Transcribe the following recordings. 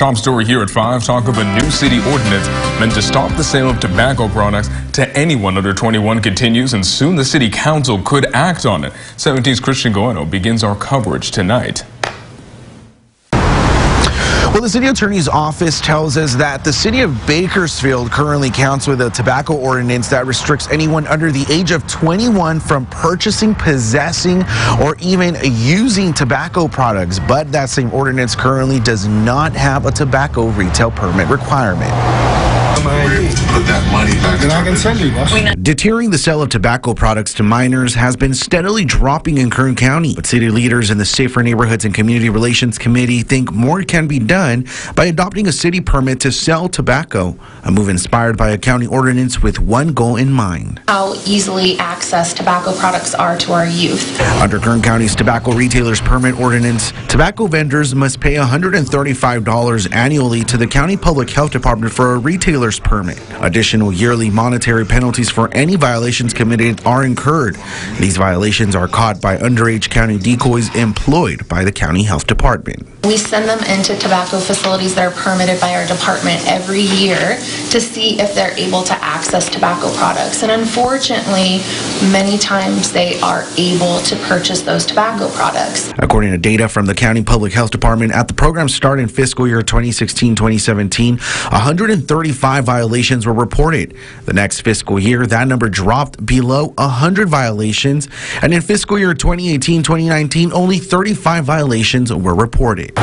Top story here at 5, talk of a new city ordinance meant to stop the sale of tobacco products to anyone under 21 continues and soon the city council could act on it. 17's Christian Goeno begins our coverage tonight. Well, the city attorney's office tells us that the city of Bakersfield currently counts with a tobacco ordinance that restricts anyone under the age of 21 from purchasing, possessing, or even using tobacco products. But that same ordinance currently does not have a tobacco retail permit requirement Deterring the sale of tobacco products to minors has been steadily dropping in Kern County. But city leaders in the Safer Neighborhoods and Community Relations Committee think more can be done by adopting a city permit to sell tobacco, a move inspired by a county ordinance with one goal in mind. How easily access tobacco products are to our youth. Under Kern County's tobacco retailers permit ordinance, tobacco vendors must pay $135 annually to the county public health department for a retailer's permit. Additional yearly monetary penalties for any violations committed are incurred. These violations are caught by underage county decoys employed by the county health department. We send them into tobacco facilities that are permitted by our department every year to see if they're able to access tobacco products. And unfortunately, many times they are able to purchase those tobacco products. According to data from the County Public Health Department, at the program start in fiscal year 2016-2017, 135 violations were reported. The next fiscal year, that number dropped below 100 violations, and in fiscal year 2018-2019, only 35 violations were reported.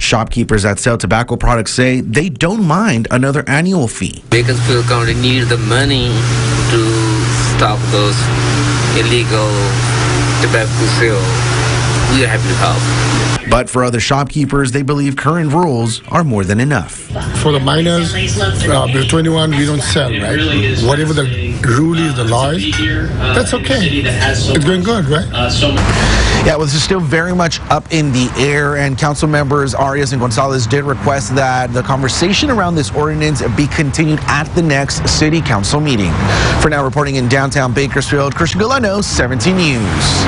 Shopkeepers that sell tobacco products say they don't mind another annual fee. Bakersfield County needs the money to stop those illegal tobacco sales. We are happy to help. But for other shopkeepers, they believe current rules are more than enough. For the minors, uh, below 21, we don't sell, right? Whatever the rule is, the law is, that's okay. It's going good, right? Yeah, well, this is still very much up in the air, and council members Arias and Gonzales did request that the conversation around this ordinance be continued at the next city council meeting. For now, reporting in downtown Bakersfield, Christian Galano, 17 News.